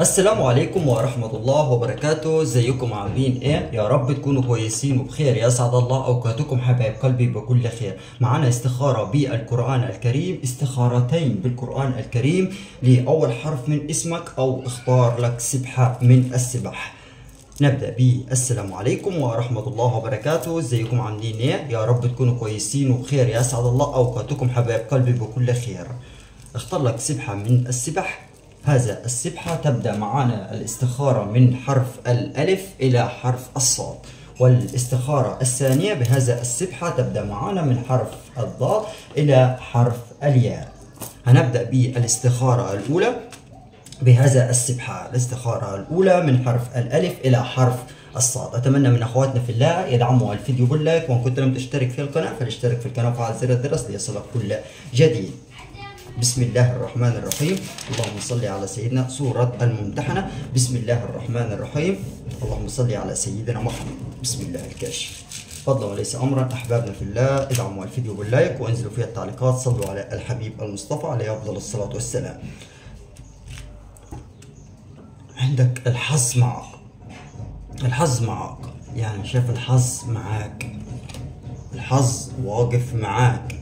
السلام عليكم ورحمة الله وبركاته. ازيكم عاملين إيه؟ يا رب تكونوا كويسين وبخير. يسعد الله أوقاتكم حبايب قلبي بكل خير. معنا استخارة بالقرآن الكريم استخارتين بالقرآن الكريم لأول حرف من اسمك أو اختار لك سبحة من السبح نبدأ بالسلام عليكم ورحمة الله وبركاته. ازيكم عاملين إيه؟ يا رب تكونوا كويسين وبخير. يسعد الله أوقاتكم حبايب قلبي بكل خير. اختار لك سبحة من السبح هذا السبحة تبدأ معنا الاستخارة من حرف الألف إلى حرف الصاد. والاستخارة الثانية بهذا السبحة تبدأ معنا من حرف الضاد إلى حرف الياء. هنبدأ بالاستخارة الأولى بهذا السبحة. الاستخارة الأولى من حرف الألف إلى حرف الصاد. أتمنى من أخواتنا في الله يدعموا الفيديو باللايك وإن كنت لم تشترك في القناة فلاشترك في القناة وفعل زر الجرس ليصلك كل جديد. بسم الله الرحمن الرحيم. اللهم صل على سيدنا سورة الممتحنة. بسم الله الرحمن الرحيم. اللهم صل على سيدنا محمد. بسم الله الكاشف. فضلا وليس امرا أحبابنا في الله ادعموا الفيديو باللايك وانزلوا فيها التعليقات. صلوا على الحبيب المصطفى عليه أفضل الصلاة والسلام. عندك الحظ معك. الحظ معك. يعني شايف الحظ معاك. الحظ واقف معاك.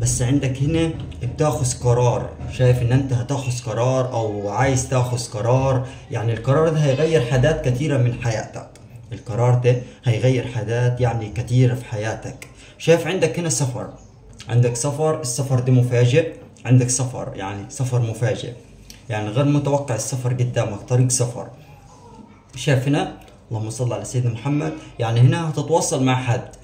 بس عندك هنا بتاخذ قرار. شايف إن أنت هتاخذ قرار أو عايز تاخذ قرار يعني القرار ده هيغير حاجات كتيرة من حياتك. القرار ده هيغير حاجات يعني كتيرة في حياتك. شايف عندك هنا سفر. عندك سفر السفر ده مفاجئ. عندك سفر يعني سفر مفاجئ. يعني غير متوقع السفر قدامك طريق سفر. شايف هنا؟ اللهم صل على سيدنا محمد. يعني هنا هتتواصل مع حد.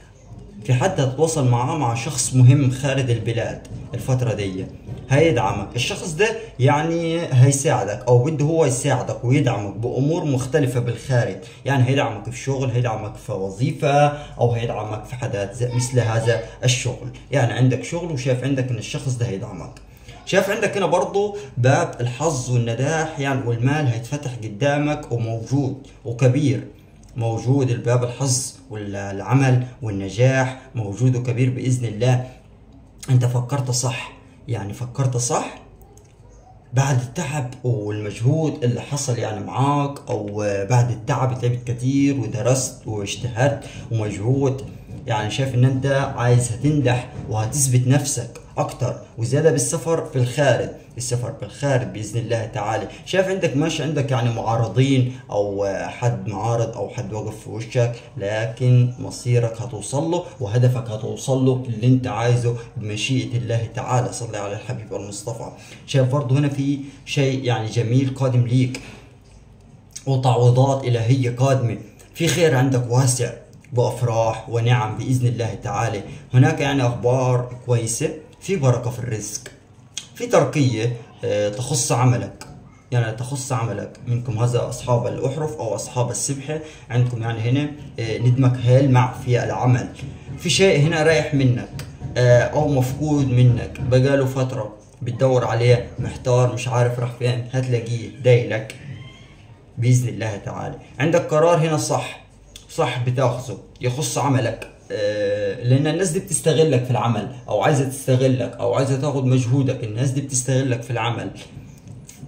في حد هتتواصل معاه مع شخص مهم خارج البلاد الفترة دي هيدعمك. الشخص ده يعني هيساعدك أو بده هو يساعدك ويدعمك بأمور مختلفة بالخارج. يعني هيدعمك في شغل هيدعمك في وظيفة أو هيدعمك في حاجات مثل هذا الشغل. يعني عندك شغل وشايف عندك إن الشخص ده هيدعمك. شايف عندك هنا برضو باب الحظ والنجاح يعني والمال هيتفتح قدامك وموجود وكبير. موجود الباب الحظ والعمل والنجاح موجود وكبير بإذن الله. أنت فكرت صح. يعني فكرت صح بعد التعب والمجهود اللي حصل يعني معاك أو بعد التعب تعبت كتير ودرست واجتهدت ومجهود. يعني شايف إن أنت عايز هتنجح وهتثبت نفسك أكتر. وزيادة بالسفر في الخارج. السفر في الخارج بإذن الله تعالى. شايف عندك ماشي عندك يعني معارضين أو حد معارض أو حد واقف في وشك لكن مصيرك هتوصل له وهدفك هتوصل له اللي أنت عايزه بمشيئة الله تعالى. صلي على الحبيب المصطفى شايف برضه هنا في شيء يعني جميل قادم ليك. وتعويضات إلهية قادمة. في خير عندك واسع. وافراح ونعم بإذن الله تعالى. هناك يعني أخبار كويسة. في بركة في الرزق. في ترقية تخص عملك. يعني تخص عملك. منكم هذا أصحاب الأحرف أو أصحاب السبحه عندكم يعني هنا ندمك هيلمع في العمل. في شيء هنا رايح منك أو مفقود منك. بقاله فترة بتدور عليه محتار مش عارف راح فين. هتلاقيه دايلك. بإذن الله تعالى. عندك قرار هنا صح. صح بتاخذه يخص عملك. لأن الناس دي بتستغلك في العمل أو عايزة تستغلك أو عايزة تاخد مجهودك. الناس دي بتستغلك في العمل.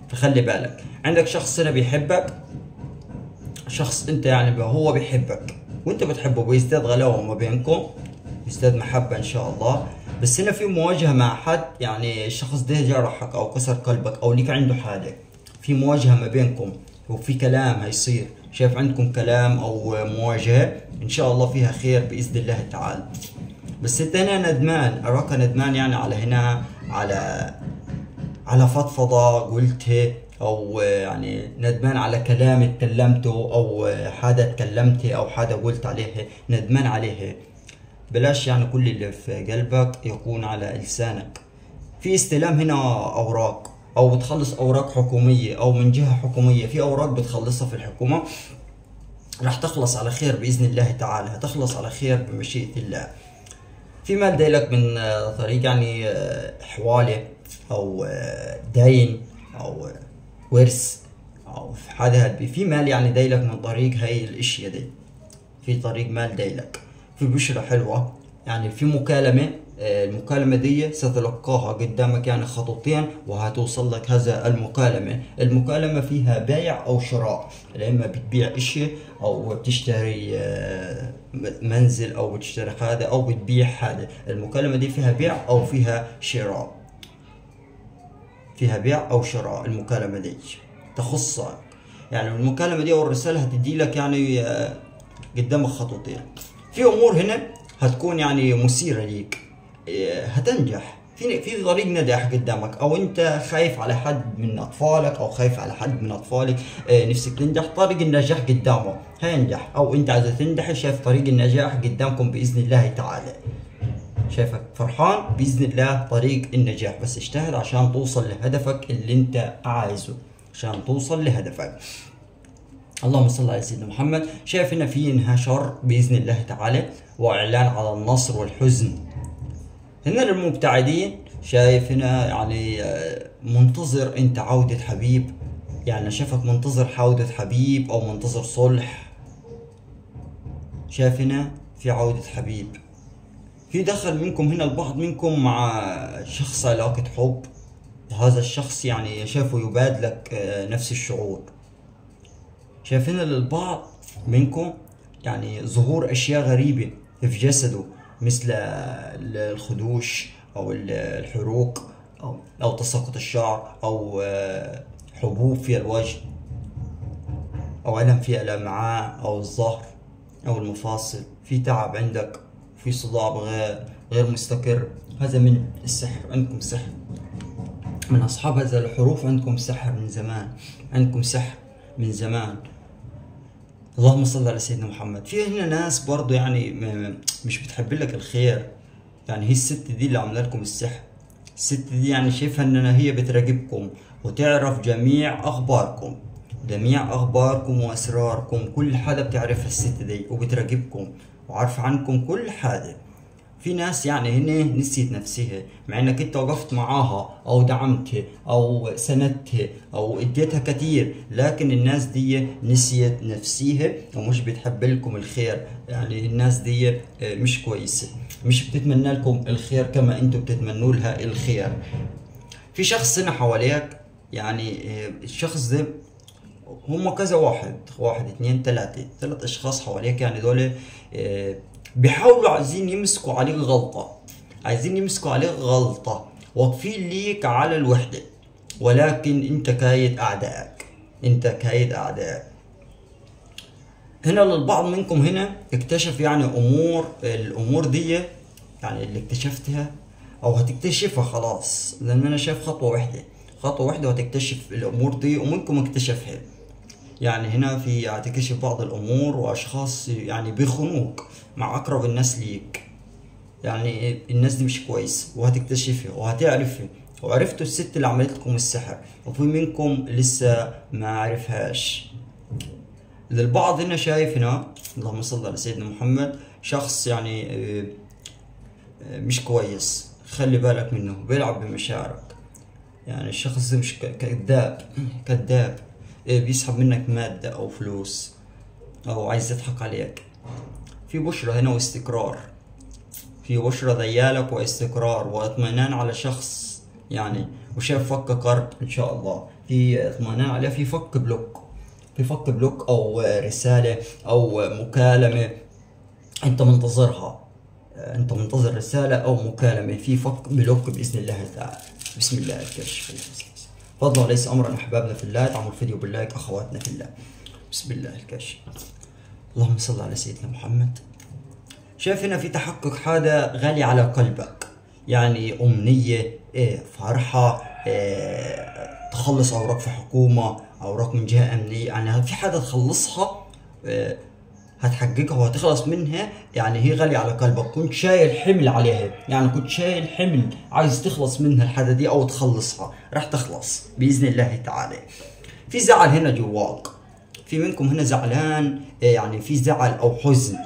فخلي بالك. عندك شخص هنا بيحبك شخص أنت يعني هو بيحبك وأنت بتحبه بيزداد غلاوة ما بينكم بيزداد محبة إن شاء الله. بس هنا في مواجهة مع حد يعني الشخص ده جرحك أو كسر قلبك أو ليك عنده حاجة. في مواجهة ما بينكم وفي كلام هيصير. شايف عندكم كلام أو مواجهة إن شاء الله فيها خير بإذن الله تعالى. بس انت هنا ندمان أراك ندمان يعني على هنا على على فضفضة قلتها أو يعني ندمان على كلام اتكلمته أو حاجة اتكلمت أو حاجة قلت عليها ندمان عليها. بلاش يعني كل اللي في قلبك يكون على لسانك. في استلام هنا أوراق. أو بتخلص أوراق حكومية أو من جهة حكومية في أوراق بتخلصها في الحكومة راح تخلص على خير بإذن الله تعالى هتخلص على خير بمشيئة الله. في مال دايلك من طريق يعني حواله أو دين أو ورث أو في حاجة في مال يعني دايلك من طريق هاي الإشياء دي. في طريق مال دايلك. في بشرة حلوة. يعني في مكالمة آه، المكالمة دي ستلقاها قدامك يعني خطوتين وهتوصل لك هذا المكالمة. المكالمة فيها بيع أو شراء. لما بتبيع إشي أو بتشتري آه، منزل أو بتشتري هذا أو بتبيع هذا. المكالمة دي فيها بيع أو فيها شراء. فيها بيع أو شراء المكالمة دي. تخصك. يعني المكالمة دي أو الرسالة هتدي لك يعني آه، قدامك خطوتين. في أمور هنا هتكون يعني مثيرة ليك. هتنجح. في في طريق نجاح قدامك أو أنت خايف على حد من أطفالك أو خايف على حد من أطفالك إيه، نفسك تنجح طريق النجاح قدامه هينجح. أو أنت عايز تنجح شايف طريق النجاح قدامكم بإذن الله تعالى. شايفك فرحان؟ بإذن الله طريق النجاح. بس اجتهد عشان توصل لهدفك اللي أنت عايزه. عشان توصل لهدفك. اللهم صل على سيدنا محمد. شايف هنا في انهشار بإذن الله تعالى وإعلان على النصر والحزن. هنا للمبتعدين شايف هنا يعني آه، منتظر انت عودة حبيب. يعني شافك منتظر عودة حبيب أو منتظر صلح. شايف هنا في عودة حبيب. في دخل منكم هنا البعض منكم مع شخص علاقة حب. وهذا الشخص يعني شافه يبادلك آه، نفس الشعور. شايف هنا للبعض منكم يعني ظهور أشياء غريبة في جسده. مثل الخدوش أو الحروق أو أو تساقط الشعر أو آه، حبوب في الوجه أو ألم في الامعاء أو الظهر أو المفاصل. في تعب عندك في صداع غير غير مستقر. هذا من السحر عندكم سحر. من أصحاب هذا الحروف عندكم سحر من زمان عندكم سحر من زمان. اللهم صل على سيدنا محمد. في هنا ناس برضو يعني مش بتحب لك الخير. يعني هي الست دي اللي عاملة لكم السحر. الست دي يعني شايفها إنها هي بتراقبكم وتعرف جميع أخباركم. جميع أخباركم وأسراركم. كل حاجة بتعرفها الست دي وبتراقبكم وعارفة عنكم كل حاجة. في ناس يعني هنا نسيت نفسها مع إنك إنت وقفت معاها أو دعمتها أو سندتها أو اديتها كثير لكن الناس دي نسيت نفسيها ومش بتحب لكم الخير. يعني الناس دي آه، مش كويسة. مش بتتمنى لكم الخير كما أنتم بتتمنوا لها الخير. في شخص هنا حواليك يعني آه، الشخص ده هم كذا واحد واحد اثنين ثلاثة ثلاث أشخاص حواليك يعني دول آه، بيحاولوا عايزين يمسكوا عليك غلطة. عايزين يمسكوا عليك غلطة. واقفين ليك على الوحدة. ولكن انت كايد اعدائك. انت كايد اعدائك. هنا للبعض منكم هنا اكتشف يعني امور الأمور دي يعني اللي اكتشفتها أو هتكتشفها خلاص. لأن أنا شايف خطوة واحدة. خطوة واحدة وهتكتشف الأمور دي ومنكم اكتشفها. يعني هنا في هتكتشف بعض الأمور وأشخاص يعني بيخونوك مع أقرب الناس ليك. يعني الناس دي مش كويس وهتكتشفها وهتعرفها وعرفتوا الست اللي عملت لكم السحر وفي منكم لسه ما عرفهاش. للبعض هنا شايف هنا اللهم صل على سيدنا محمد شخص يعني آه، مش كويس. خلي بالك منه بيلعب بمشاعرك. يعني الشخص ده مش كذاب كذاب بيسحب منك مادة أو فلوس أو عايز يضحك عليك. في بشرى هنا واستقرار. في بشرى ديالك واستقرار واطمئنان على شخص يعني وشاف فك قرض إن شاء الله. في اطمئنان عليه في فك block. في فك block أو رسالة أو مكالمة أنت منتظرها. أنت منتظر رسالة أو مكالمة. في فك block بإذن الله تعالى. بسم الله. الكشف فضلا وليس امرا أحبابنا في الله دعم الفيديو بال like أخواتنا في الله. بسم الله الكشف اللهم صل على سيدنا محمد. شايف هنا في تحقق حاجة غالي على قلبك. يعني أمنية إيه فرحة إيه تخلص أوراق في حكومة أوراق من جهة أمنية. يعني في حاجة تخلصها إيه هتحققها وهتخلص منها. يعني هي غالية على قلبك. كنت شايل حمل عليها. يعني كنت شايل حمل عايز تخلص منها الحاجة دي أو تخلصها. راح تخلص بإذن الله تعالى. في زعل هنا جواك. في منكم هنا زعلان إيه، يعني في زعل أو حزن.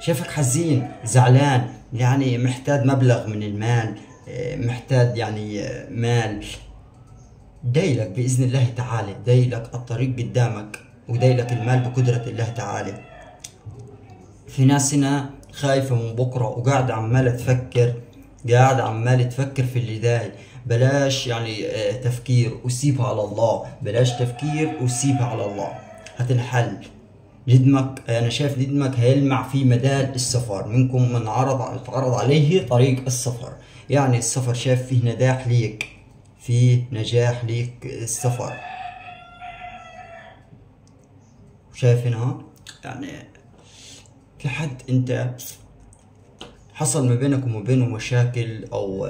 شايفك حزين زعلان يعني محتاج مبلغ من المال إيه، محتاج يعني مال. دايلك بإذن الله تعالى. دايلك الطريق قدامك. ودايلك المال بقدرة الله تعالى. في ناس هنا خايفة من بكرة وقاعدة عمالة تفكر قاعد عمال تفكر في اللي داي بلاش يعني آه، تفكير وسيبها على الله. بلاش تفكير وسيبها على الله. هتنحل. ندمك أنا شايف ندمك هيلمع في مدال السفر. منكم من عرض اتعرض عليه طريق السفر. يعني السفر شايف فيه نجاح ليك. فيه نجاح ليك السفر. شايف هنا؟ يعني في حد انت حصل ما بينك وما بينه مشاكل أو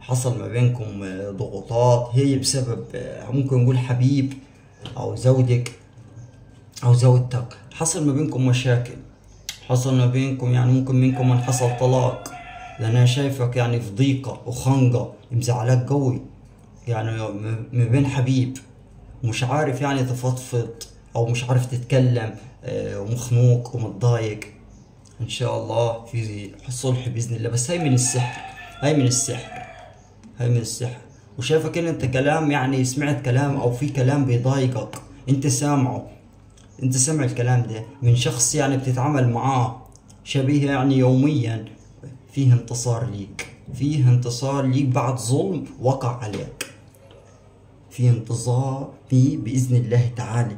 حصل ما بينكم ضغوطات هي بسبب ممكن نقول حبيب أو زوجك أو زوجتك. حصل ما بينكم مشاكل حصل ما بينكم يعني ممكن منكم من حصل طلاق. لأن أنا شايفك يعني في ضيقة وخنقة مزعلاك قوي. يعني ما بين حبيب مش عارف يعني تفضفض أو مش عارف تتكلم آه، ومخنوق ومتضايق. إن شاء الله في صلح بإذن الله. بس هاي من السحر. هاي من السحر. هاي من السحر. وشايفك إن أنت كلام يعني سمعت كلام أو في كلام بيضايقك. أنت سامعه. أنت سمع الكلام ده. من شخص يعني بتتعامل معاه شبيه يعني يوميا. فيه انتصار ليك. فيه انتصار ليك بعد ظلم وقع عليك. في انتظار فيه بإذن الله تعالى.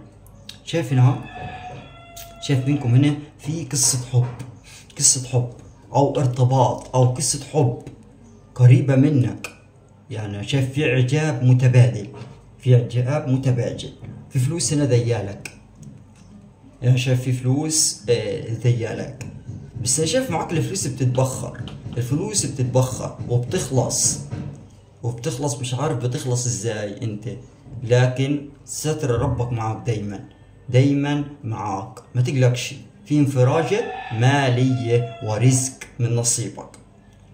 شايف هنا؟ شايف بينكم هنا في قصة حب. قصة حب أو ارتباط أو قصة حب قريبة منك. يعني شايف في إعجاب متبادل في إعجاب متبادل في فلوس هنا ديالك. يعني شايف في فلوس ديالك. آه، بس أنا شايف معك الفلوس بتتبخر. الفلوس بتتبخر وبتخلص. وبتخلص مش عارف بتخلص إزاي أنت. لكن ستر ربك معك دايما. دايما معاك. ما تقلقش. في انفراجة مالية ورزق من نصيبك.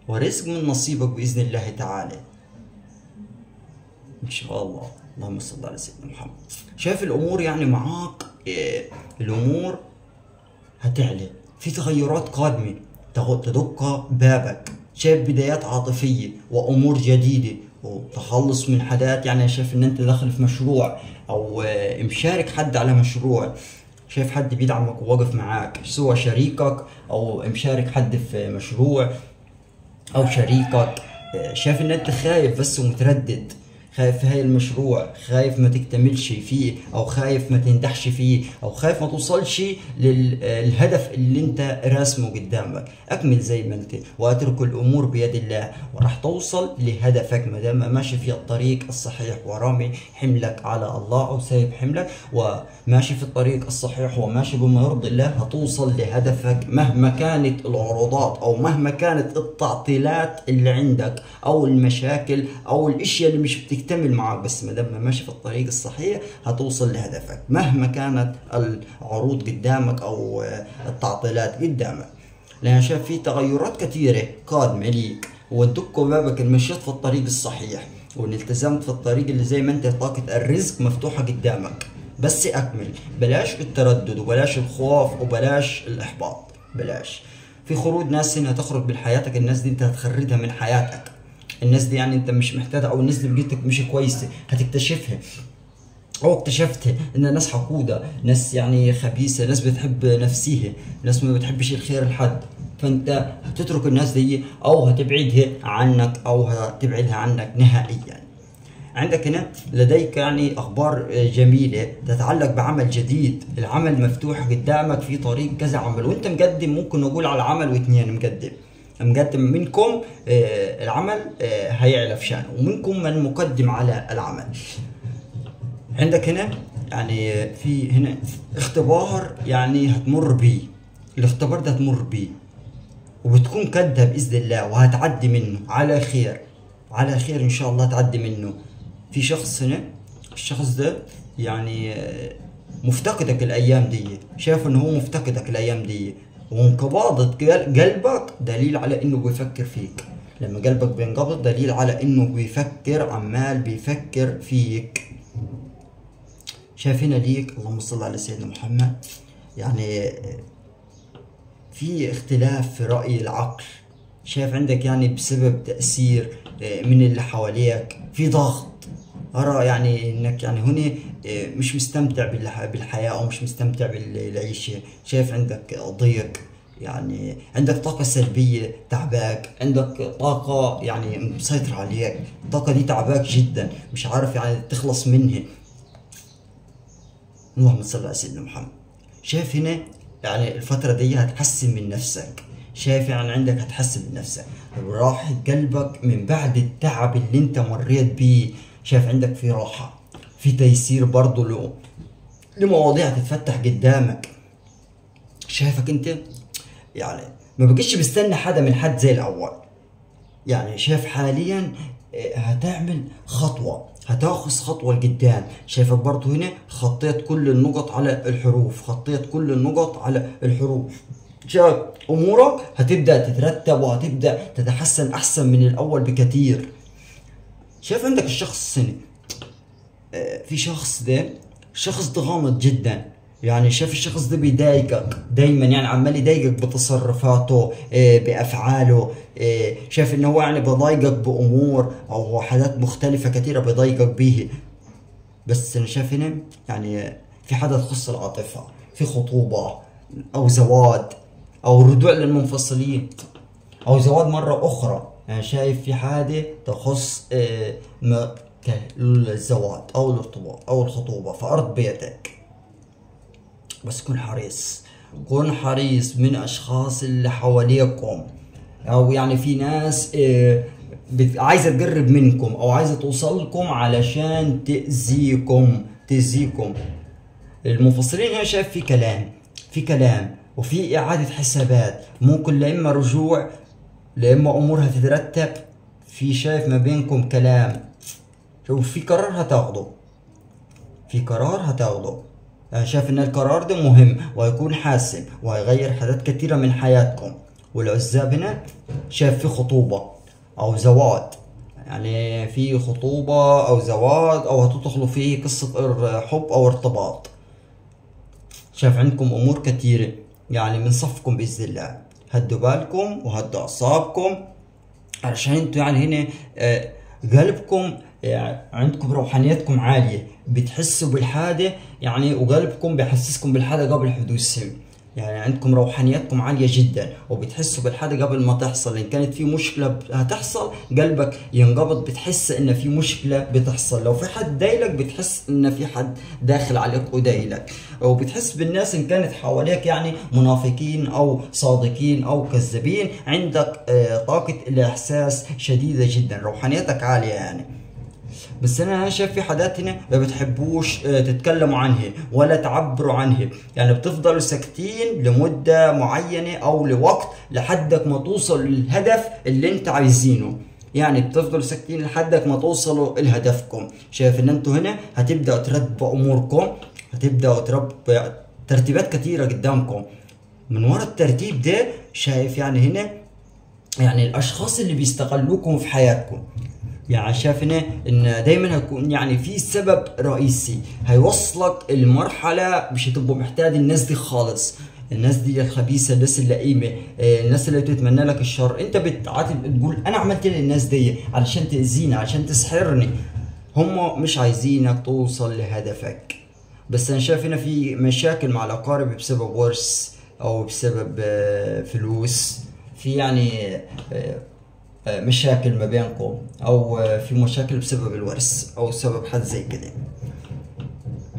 ورزق من نصيبك بإذن الله تعالى. إن شاء الله. اللهم صل على سيدنا محمد. شايف الأمور يعني معاك إيه الأمور هتعلى. في تغيرات قادمة. تدق بابك. شايف بدايات عاطفية وأمور جديدة. وتخلص من حدات يعني شايف إن أنت داخل في مشروع أو آه، مشارك حد على مشروع. شايف حد بيدعمك وواقف معاك سواء شريكك أو مشارك حد في مشروع أو شريكك آه، شايف إن أنت خايف بس ومتردد. خايف في هاي المشروع خايف ما تكتملش فيه أو خايف ما تنجحش فيه أو خايف ما توصلش للهدف اللي أنت راسمه قدامك. أكمل زي ما أنت وأترك الأمور بيد الله وراح توصل لهدفك. ما دام ماشي في الطريق الصحيح ورامي حملك على الله أو سايب حملك وماشي في الطريق الصحيح وماشي بما يرضي الله هتوصل لهدفك. مهما كانت العروضات أو مهما كانت التعطيلات اللي عندك أو المشاكل أو الأشياء اللي مش بتكتب تكتمل معك بس ما دام ماشي في الطريق الصحيح هتوصل لهدفك مهما كانت العروض قدامك أو التعطيلات قدامك. لأن شايف في تغيرات كثيرة قادمة ليك ودك بابك إن مشيت في الطريق الصحيح وإن التزمت في الطريق اللي زي ما أنت طاقة الرزق مفتوحة قدامك. بس أكمل بلاش التردد وبلاش الخوف وبلاش الإحباط بلاش. في خروج ناس هنا تخرج من حياتك الناس دي أنت هتخرجها من حياتك. الناس دي يعني انت مش محتاجها أو الناس اللي بقيتك مش كويسة هتكتشفها. أو اكتشفت إن ناس حقودة ناس يعني خبيثة ناس بتحب نفسيها ناس ما بتحبش الخير لحد. فأنت هتترك الناس دي أو هتبعدها عنك أو هتبعدها عنك نهائيا. عندك هنا لديك يعني أخبار جميلة تتعلق بعمل جديد. العمل مفتوح قدامك في طريق كذا عمل. وأنت مقدم ممكن نقول على عمل واثنين مقدم. مقدم منكم آه، العمل آه، هيعلى في شأنه ومنكم من مقدم على العمل. عندك هنا يعني في هنا اختبار يعني هتمر بيه. الاختبار ده هتمر بيه. وبتكون كدها بإذن الله وهتعدي منه على خير. على خير إن شاء الله تعدي منه. في شخص هنا الشخص ده يعني آه، مفتقدك الأيام دي. شايف إنه هو مفتقدك الأيام دي. وانقباضة قلبك دليل على إنه بيفكر فيك. لما قلبك بينقبض دليل على إنه بيفكر عمال بيفكر فيك. شايفين ليك اللهم صل على سيدنا محمد. يعني في اختلاف في رأي العقل. شايف عندك يعني بسبب تأثير آه، من اللي حواليك. في ضغط. أرى يعني إنك يعني هنا آه، مش مستمتع بالحياة أو مش مستمتع بالعيشة. شايف عندك ضيق يعني عندك طاقة سلبية تعباك عندك طاقة يعني مسيطرة عليك. الطاقة دي تعباك جدا مش عارف يعني تخلص منها. اللهم صل على سيدنا محمد. شايف هنا يعني الفترة دي هتحسن من نفسك. شايف يعني عندك هتحسن من نفسك. راحة قلبك من بعد التعب اللي أنت مريت بيه. شايف عندك في راحة في تيسير برضه له لمواضيع تتفتح قدامك. شايفك انت يعني ما بقيتش مستني حدا من حد زي الأول. يعني شايف حاليا آه، هتعمل خطوة هتاخذ خطوة لقدام. شايفك برضو هنا خطيت كل النقط على الحروف خطيت كل النقط على الحروف. شايف أمورك هتبدأ تترتب وهتبدأ تتحسن أحسن من الأول بكثير. شايف عندك الشخص السني آه، في شخص ده شخص ده غامض جدا. يعني شايف الشخص ده بيضايقك دايما يعني عمال يضايقك بتصرفاته آه، بأفعاله آه، شايف إنه هو يعني بيضايقك بأمور أو حاجات مختلفة كثيره بيضايقك بيه بس أنا شايف هنا يعني في حاجة تخص العاطفة في خطوبة أو زواج أو رجوع للمنفصلين أو زواج مرة أخرى. شايف في حاجة تخص آه، الزواج أو الارتباط أو الخطوبة في أرض بيتك. بس كن حريص. كن حريص من أشخاص اللي حواليكم. أو يعني في ناس آه، عايزة تقرب منكم أو عايزة توصل لكم علشان تأذيكم تأذيكم. المنفصلين هنا شايف في كلام في كلام وفي إعادة حسابات. ممكن لا إما رجوع لا اما أمورها تترتب. في شايف ما بينكم كلام. شوف في قرار هتاخده. في قرار هتاخده. أنا شايف إن القرار ده مهم وهيكون حاسم وهيغير حاجات كتيرة من حياتكم. والعزاب هنا شايف في خطوبة أو زواج. يعني في خطوبة أو زواج أو هتدخلوا في قصة حب أو ارتباط. شايف عندكم أمور كتيرة. يعني من صفكم بإذن الله. هدوا بالكم وهدوا أعصابكم علشان أنتوا يعني هنا آه، قلبكم يعني عندكم روحانيتكم عالية. بتحسوا بالحاجة يعني وقلبكم بيحسسكم بالحاجة قبل حدوثها يعني عندكم روحانيتكم عالية جدا وبتحسوا بالحاجة قبل ما تحصل إن كانت في مشكلة هتحصل قلبك ينقبض بتحس إن في مشكلة بتحصل. لو في حد دايلك بتحس إن في حد داخل عليك ودايلك. وبتحس بالناس إن كانت حواليك يعني منافقين أو صادقين أو كذابين عندك آه، طاقة الإحساس شديدة جدا. روحانيتك عالية يعني. بس أنا شايف في حاجات هنا ما بتحبوش آه، تتكلموا عنها ولا تعبروا عنها. يعني بتفضلوا ساكتين لمدة معينة أو لوقت لحدك ما توصل للهدف اللي أنت عايزينه. يعني بتفضلوا ساكتين لحدك ما توصلوا لهدفكم. شايف إن أنتوا هنا هتبدأوا ترتبوا أموركم هتبدأوا تربوا ترتيبات كتيرة قدامكم. من ورا الترتيب ده شايف يعني هنا يعني الأشخاص اللي بيستغلوكم في حياتكم. يعني شايف هنا إن دايما هيكون يعني في سبب رئيسي هيوصلك المرحلة مش هتبقى محتاج الناس دي خالص. الناس دي الخبيثة الناس اللئيمه آه، الناس اللي بتتمنى لك الشر. أنت بتعاتب تقول أنا عملت للناس دي؟ علشان تأذيني علشان تسحرني. هم مش عايزينك توصل لهدفك. بس أنا شايف هنا في مشاكل مع الأقارب بسبب ورث أو بسبب آه، فلوس. في يعني آه، مشاكل ما بينكم أو آه، في مشاكل بسبب الورث أو سبب حد زي كده.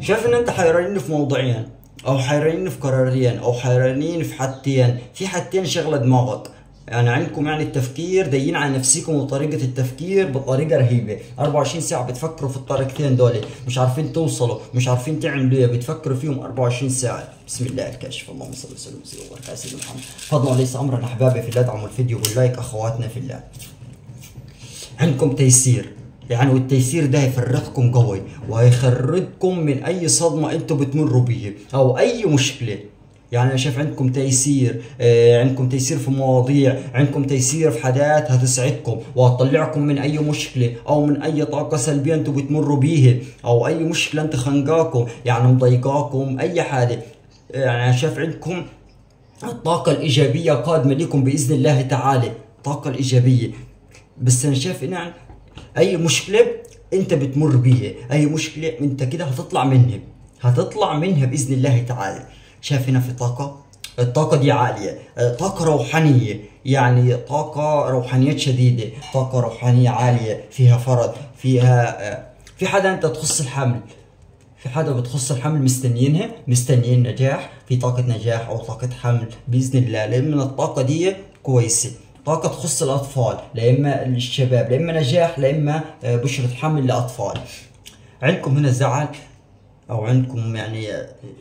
شايف إن أنت حيرانين في موضوعين أو حيرانين في قرارين أو حيرانين في حاجتين. في حاجتين شغلة دماغك. يعني عندكم يعني التفكير دايين على نفسكم وطريقة التفكير بطريقة رهيبة. 24 ساعة بتفكروا في الطريقتين دول مش عارفين توصلوا مش عارفين تعملوا إيه بتفكروا فيهم 24 ساعة. بسم الله الكاشف. اللهم صل وسلم. وبارك على سيدنا محمد فضلا وليس امرا أحبابي في الله. ادعموا الفيديو بال like أخواتنا في الله. عندكم تيسير. يعني والتيسير ده هيفرقكم قوي وهيخرجكم من أي صدمة أنتوا بتمروا بيها أو أي مشكلة. يعني أنا شايف عندكم تيسير آه، عندكم تيسير في مواضيع عندكم تيسير في حاجات هتسعدكم وهتطلعكم من أي مشكلة أو من أي طاقة سلبية أنتوا بتمروا بيها أو أي مشكلة أنت خانقاكم يعني مضايقاكم أي حاجة. يعني أنا شايف عندكم الطاقة الإيجابية قادمة لكم بإذن الله تعالى. الطاقة الإيجابية. بس أنا شايف إن أي مشكلة أنت بتمر بيها أي مشكلة أنت كده هتطلع منها هتطلع منها بإذن الله تعالى. شايف هنا في طاقة. الطاقة دي عالية. طاقة روحانية يعني طاقة روحانيات شديدة. طاقة روحانية عالية فيها فرد فيها في حدا انت تخص الحمل. في حدا بتخص الحمل مستنيينها؟ مستنيين نجاح. في طاقة نجاح أو طاقة حمل بإذن الله. لأن الطاقة دي كويسة. طاقة تخص الأطفال لا إما الشباب لا إما نجاح لا إما آه، بشرة حمل لأطفال. عندكم هنا زعل؟ أو عندكم يعني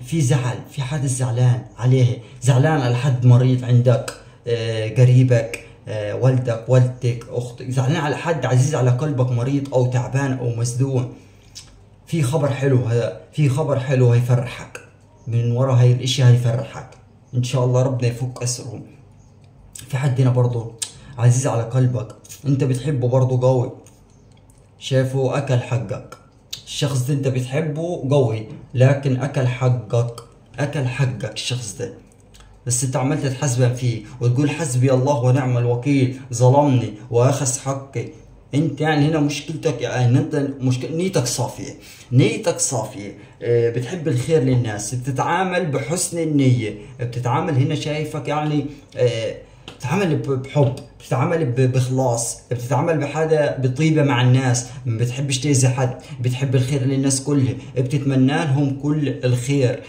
في زعل في حد زعلان عليه؟ زعلان على حد مريض عندك آه، قريبك آه، والدك والدتك أختك؟ زعلان على حد عزيز على قلبك مريض أو تعبان أو مسدون في خبر حلو هذا في خبر حلو هيفرحك. من ورا هاي الإشي هيفرحك. إن شاء الله ربنا يفك أسرهم. في حد هنا برضه عزيز على قلبك. أنت بتحبه برضه قوي. شافه أكل حقك. الشخص ده انت بتحبه قوي لكن أكل حقك أكل حقك الشخص ده. بس انت عمال تتحسبن فيه وتقول حسبي الله ونعم الوكيل ظلمني وأخذ حقي. انت يعني هنا مشكلتك يعني انت مشكلة نيتك صافية نيتك صافية. آه، بتحب الخير للناس بتتعامل بحسن النية بتتعامل هنا شايفك يعني آه، بتتعامل بحب بتتعامل بإخلاص بتتعامل بحاجة بطيبة مع الناس ما بتحبش تأذي حد بتحب الخير للناس كلها بتتمنى لهم كل الخير.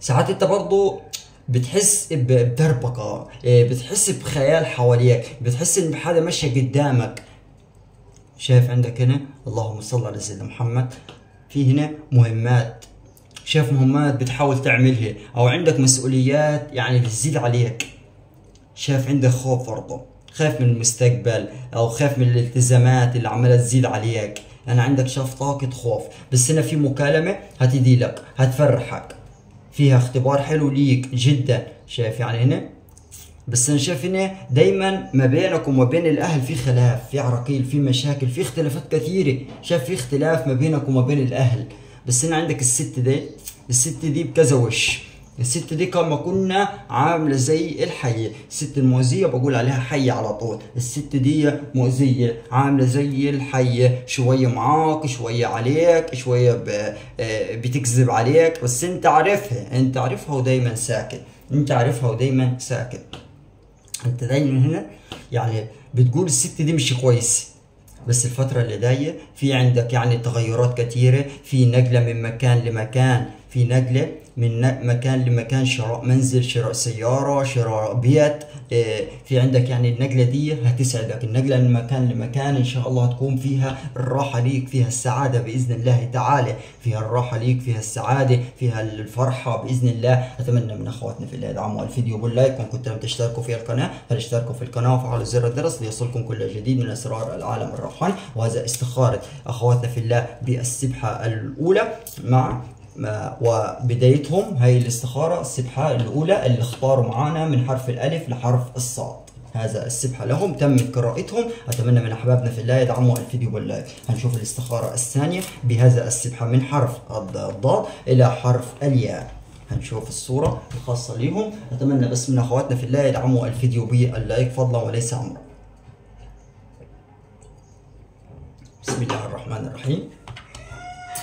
ساعات انت برضو بتحس بدربكة إيه، بتحس بخيال حواليك بتحس إن بحاجة ماشية قدامك. شايف عندك هنا؟ اللهم صل على سيدنا محمد. في هنا مهمات. شايف مهمات بتحاول تعملها أو عندك مسؤوليات يعني بتزيد عليك. شايف عندك خوف برضه خايف من المستقبل أو خايف من الالتزامات اللي عمالة تزيد عليك. أنا عندك شاف طاقة خوف. بس هنا في مكالمة هتدي لك هتفرحك. فيها اختبار حلو ليك جدا. شايف يعني هنا؟ بس أنا شايف هنا دايما ما بينك وما بين الأهل في خلاف في عراقيل في مشاكل في اختلافات كثيرة. شايف في اختلاف ما بينك وما بين الأهل. بس هنا عندك الست دي الست دي بكذا وش. الست دي كما كنا عاملة زي الحيه الست المؤذية بقول عليها حيه على طول. الست دي مؤذية عاملة زي الحيه شوية معاك شوية عليك شوية. آه، بتكذب عليك. بس انت عارفها انت عارفها ودايما ساكت. انت عارفها ودايما ساكت. انت دايما هنا يعني بتقول الست دي مش كويسه بس الفترة اللي جاية في عندك يعني تغيرات كثيرة في نقلة من مكان لمكان في نقلة من مكان لمكان شراء منزل شراء سيارة شراء بيت إيه، في عندك يعني النقلة دي هتسعدك. النقلة من مكان لمكان إن شاء الله هتكون فيها الراحة ليك فيها السعادة بإذن الله تعالى. فيها الراحة ليك فيها السعادة فيها الفرحة بإذن الله. أتمنى من أخواتنا في الله يدعموا الفيديو باللايك وإن كنتم تشتركوا في القناة فلتشتركوا في القناة وفعلوا زر الجرس ليصلكم كل جديد من أسرار العالم الروحاني وهذا استخارة أخواتنا في الله بالسبحة الأولى مع وبدايتهم هي الاستخارة السبحة الأولى اللي اختاروا معانا من حرف الألف لحرف الصاد. هذا السبحة لهم تمت قراءتهم. أتمنى من أحبابنا في الله يدعموا الفيديو باللايك هنشوف الاستخارة الثانية بهذا السبحة من حرف الض- الضاد إلى حرف الياء. هنشوف الصورة الخاصة ليهم. أتمنى بس من أخواتنا في الله يدعموا الفيديو باللايك فضلا وليس أمرا. بسم الله الرحمن الرحيم.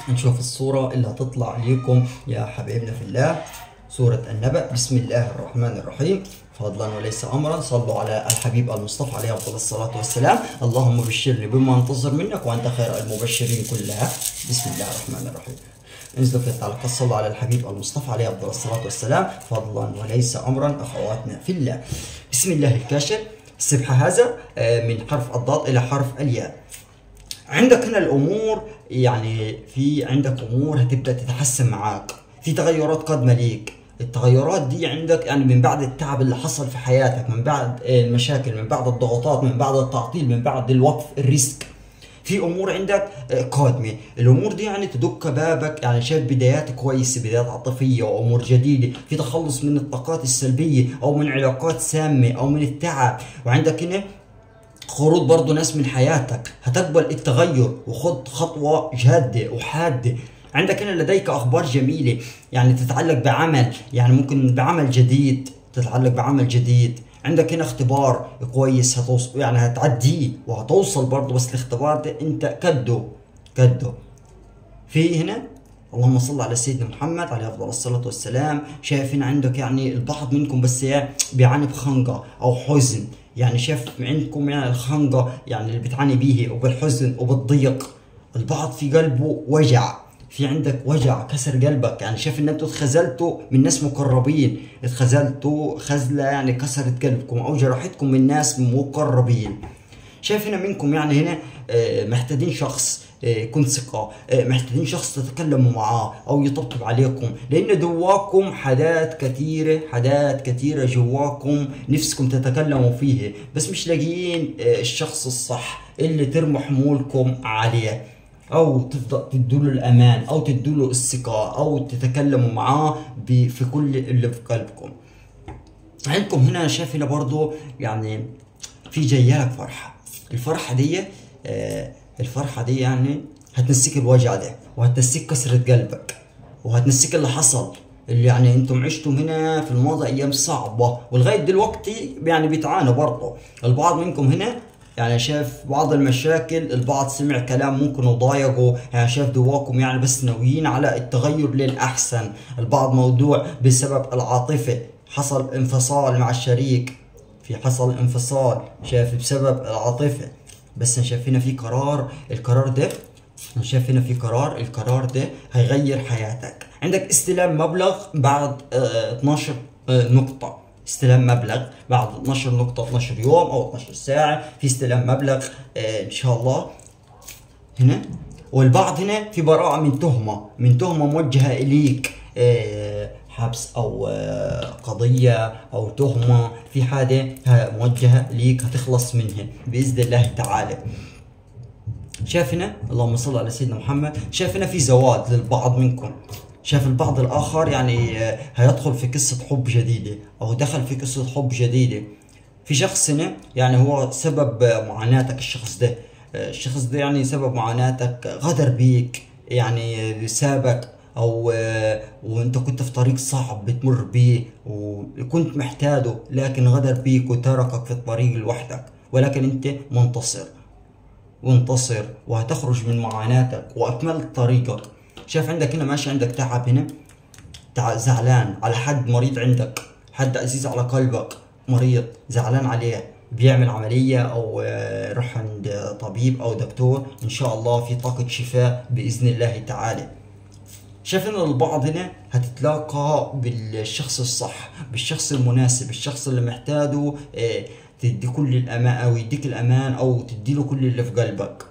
نشوف الصورة اللي هتطلع ليكم يا حبايبنا في الله. سورة النبأ بسم الله الرحمن الرحيم. فضلا وليس امرا. صلوا على الحبيب المصطفى عليه أفضل الصلاة والسلام. اللهم بشرني بما انتظر منك وأنت خير المبشرين كلها. بسم الله الرحمن الرحيم. انزلوا في التعليقات صلوا على الحبيب المصطفى عليه أفضل الصلاة والسلام. فضلا وليس امرا أخواتنا في الله. بسم الله الكاشف. السبحه هذا آه، من حرف الضاد إلى حرف الياء. عندك هنا الأمور يعني في عندك أمور هتبدأ تتحسن معاك. في تغيرات قادمة ليك. التغيرات دي عندك يعني من بعد التعب اللي حصل في حياتك من بعد المشاكل من بعد الضغوطات من بعد التعطيل من بعد الوقف الريسك. في أمور عندك قادمة. الأمور دي يعني تدق بابك يعني شايف بدايات كويسه بدايات عاطفية وأمور جديدة. في تخلص من الطاقات السلبية أو من علاقات سامة أو من التعب. وعندك هنا خروج برضو ناس من حياتك. هتقبل التغير. وخد خطوة جادة وحادة. عندك هنا لديك أخبار جميلة. يعني تتعلق بعمل. يعني ممكن بعمل جديد. تتعلق بعمل جديد. عندك هنا اختبار كويس. هتوصل يعني هتعديه. وهتوصل برضو. بس الاختبار ده أنت كده كده في هنا؟ اللهم صل على سيدنا محمد عليه أفضل الصلاة والسلام. شايف هنا عندك يعني البعض منكم بس بيعاني بخنقه أو حزن. يعني شايف عندكم يعني الخنقه يعني اللي بتعاني بيه وبالحزن وبالضيق. البعض في قلبه وجع. في عندك وجع كسر قلبك. يعني شايف إن أنتوا اتخذلتوا من ناس مقربين. اتخذلتوا خزله يعني كسرت قلبكم أو جرحتكم من ناس مقربين. شايف هنا منكم يعني هنا آه، محتاجين شخص آه، يكون ثقة آه، محتاجين شخص تتكلموا معاه أو يطبطب عليكم. لأن جواكم حاجات كثيرة حاجات كثيرة جواكم نفسكم تتكلموا فيها بس مش لاقيين الشخص الصح اللي ترموا حمولكم عليه. أو تفضل تدوله الأمان أو تدوله الثقة أو تتكلموا معاه في كل اللي في قلبكم. عندكم هنا شايف هنا برضو يعني في جايلك فرحة. الفرحة دي آه الفرحة دي يعني هتنسيك الوجع ده وهتنسيك كسرة قلبك وهتنسيك اللي حصل اللي يعني أنتم عشتم هنا في الماضي أيام صعبة ولغاية دلوقتي يعني بيتعانوا برضه. البعض منكم هنا يعني شاف بعض المشاكل البعض سمع كلام ممكن يضايقه يعني شاف دواكم يعني بس ناويين على التغير للأحسن. البعض موضوع بسبب العاطفة حصل انفصال مع الشريك في حصل انفصال شاف بسبب العاطفة. بس شاف هنا في قرار القرار ده شايف هنا في قرار القرار ده هيغير حياتك. عندك استلام مبلغ بعد آه 12 آه نقطة. استلام مبلغ بعد 12 نقطة 12 يوم أو 12 ساعة. في استلام مبلغ آه إن شاء الله. هنا؟ والبعض هنا في براءة من تهمة من تهمة موجهة إليك. آه حبس أو آه قضية أو تهمة في حاجة موجهة ليك هتخلص منها بإذن الله تعالى. شايف هنا اللهم صل على سيدنا محمد. شايف هنا في زواج للبعض منكم. شاف البعض الآخر يعني آه، هيدخل في قصة حب جديدة أو دخل في قصة حب جديدة. في شخص هنا يعني هو سبب معاناتك الشخص ده. آه، الشخص ده يعني سبب معاناتك غدر بيك يعني سابك أو آه، وأنت كنت في طريق صعب بتمر بيه وكنت محتاجه لكن غدر بيك وتركك في الطريق لوحدك ولكن أنت منتصر. وانتصر وهتخرج من معاناتك وأكملت طريقك. شايف عندك هنا ماشي عندك تعب هنا؟ تعب زعلان على حد مريض عندك حد عزيز على قلبك مريض زعلان عليه بيعمل عملية أو آه، يروح عند طبيب أو دكتور إن شاء الله في طاقة شفاء بإذن الله تعالى. شايف ان البعض هنا هتتلاقى بالشخص الصح بالشخص المناسب الشخص اللي محتاجه آه، تدي كل الامان أو يديك الأمان أو تدي له كل اللي في قلبك.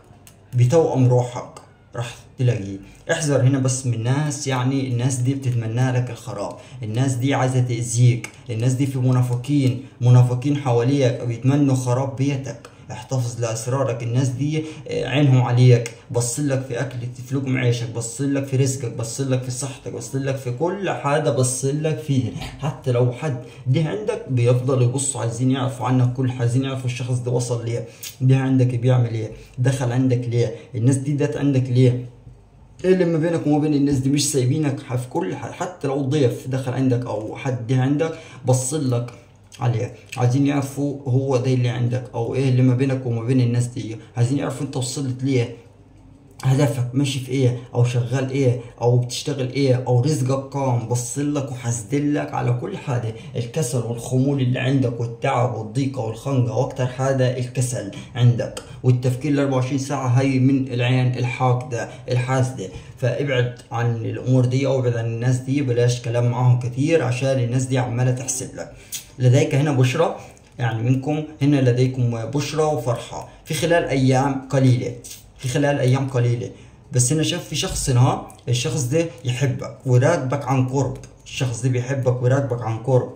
بتوأم روحك راح تلاقيه. احذر هنا بس من ناس يعني الناس دي بتتمنى لك الخراب. الناس دي عايزة تأذيك. الناس دي في منافقين منافقين حواليك بيتمنوا خراب بيتك. احتفظ لأسرارك. الناس دي آه، عينهم عليك. بص لك في أكل في لقم عيشك. بص لك في رزقك. بص لك في صحتك. بص لك في كل حاجة بص لك فيها. حتى لو حد دي عندك بيفضل يبصوا عايزين يعرفوا عنك. كل عايزين يعرفوا الشخص ده وصل ليه ده عندك بيعمل إيه؟ دخل عندك ليه؟ الناس دي دات عندك ليه؟ إيه اللي ما بينك وما بين الناس دي؟ مش سايبينك. في كل حتى لو ضيف دخل عندك أو حد عندك بص لك عليه. عايزين يعرفوا هو ده اللي عندك أو إيه اللي ما بينك وما بين الناس دي. عايزين يعرفوا أنت وصلت ليه. هدفك ماشي في إيه أو شغال إيه أو بتشتغل إيه أو رزقك قام بصلك وحسدلك على كل حاجة. الكسل والخمول اللي عندك والتعب والضيقة والخنقة وأكتر حاجة الكسل عندك. والتفكير ال 24 ساعة هي من العين الحاقده الحاسده فابعد عن الأمور دي أو ابعد عن الناس دي بلاش كلام معاهم كتير عشان الناس دي عمالة تحسب لك. لديك هنا بشرى يعني منكم هنا لديكم بشرى وفرحة. في خلال أيام قليلة في خلال أيام قليلة. بس هنا شاف في شخص هنا الشخص ده يحبك ويراقبك عن قرب. الشخص ده بيحبك ويراقبك عن قرب.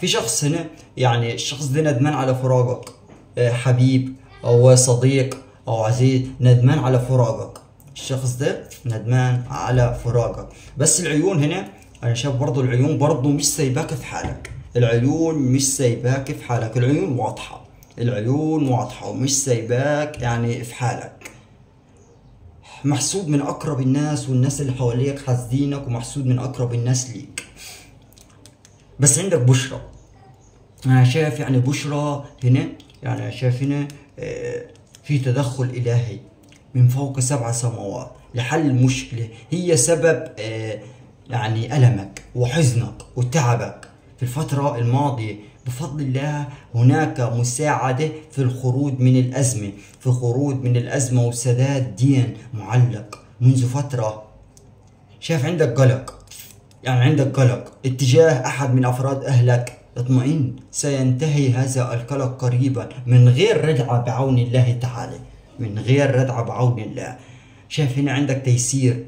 في شخص هنا يعني الشخص ده ندمان على فراقك. آه، حبيب أو صديق أو عزيز ندمان على فراقك. الشخص ده ندمان على فراقك. بس العيون هنا أنا شايف برضو العيون برضو مش سايباك في حالك. العيون مش سايباك في حالك. العيون واضحة. العيون واضحة ومش سايباك يعني في حالك. محسوب من أقرب الناس والناس اللي حواليك حاسدينك ومحسود من أقرب الناس ليك. بس عندك بشرى أنا شايف يعني بشرى هنا يعني شايف هنا آه، في تدخل إلهي من فوق سبع سماوات. لحل مشكلة هي سبب آه، يعني ألمك وحزنك وتعبك. في الفترة الماضية. بفضل الله هناك مساعدة في الخروج من الأزمة في خروج من الأزمة وسداد دين معلق منذ فترة. شايف عندك قلق؟ يعني عندك قلق اتجاه أحد من أفراد أهلك؟ اطمئن سينتهي هذا القلق قريبا. من غير ردعة بعون الله تعالى. من غير ردعة بعون الله. شايف هنا عندك تيسير.